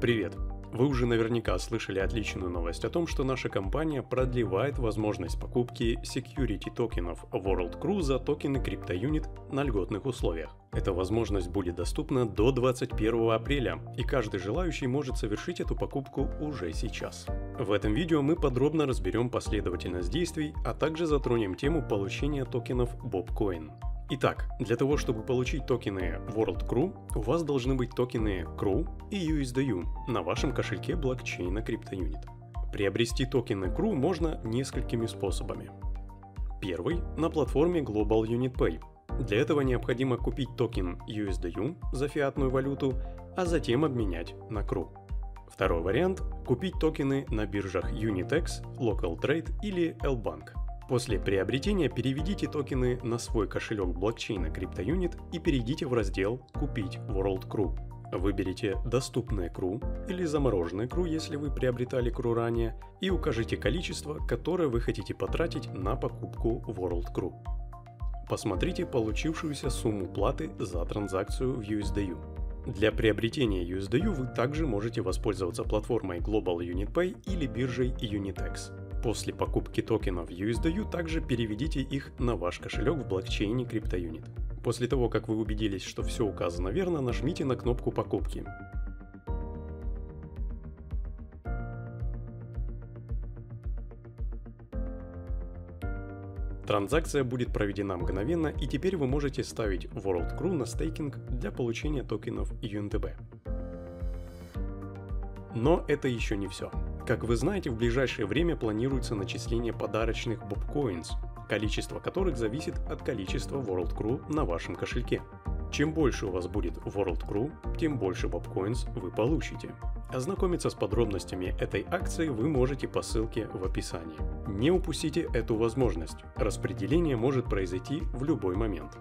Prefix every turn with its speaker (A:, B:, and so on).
A: Привет! Вы уже наверняка слышали отличную новость о том, что наша компания продлевает возможность покупки security токенов World Crew за токены CryptoUnit на льготных условиях. Эта возможность будет доступна до 21 апреля, и каждый желающий может совершить эту покупку уже сейчас. В этом видео мы подробно разберем последовательность действий, а также затронем тему получения токенов Bobcoin. Итак, для того, чтобы получить токены World Crew, у вас должны быть токены Crew и USDU на вашем кошельке блокчейна CryptoUnit. Приобрести токены CRU можно несколькими способами. Первый – на платформе Global Unit Pay. Для этого необходимо купить токен USDU за фиатную валюту, а затем обменять на CRU. Второй вариант – купить токены на биржах Unitex, Local Trade или LBank – После приобретения переведите токены на свой кошелек блокчейна CryptoUnit и перейдите в раздел «Купить World CRU». Выберите доступное CRU или замороженное CRU, если вы приобретали CRU ранее, и укажите количество, которое вы хотите потратить на покупку World Crew. Посмотрите получившуюся сумму платы за транзакцию в USDU. Для приобретения USDU вы также можете воспользоваться платформой Global Unit Pay или биржей Unitex. После покупки токенов USDU также переведите их на ваш кошелек в блокчейне CryptoUnit. После того, как вы убедились, что все указано верно, нажмите на кнопку покупки. Транзакция будет проведена мгновенно и теперь вы можете ставить World Crew на стейкинг для получения токенов UNTB. Но это еще не все. Как вы знаете, в ближайшее время планируется начисление подарочных бобкоинс, количество которых зависит от количества World Crew на вашем кошельке. Чем больше у вас будет World Crew, тем больше бобкоинс вы получите. Ознакомиться с подробностями этой акции вы можете по ссылке в описании. Не упустите эту возможность. Распределение может произойти в любой момент.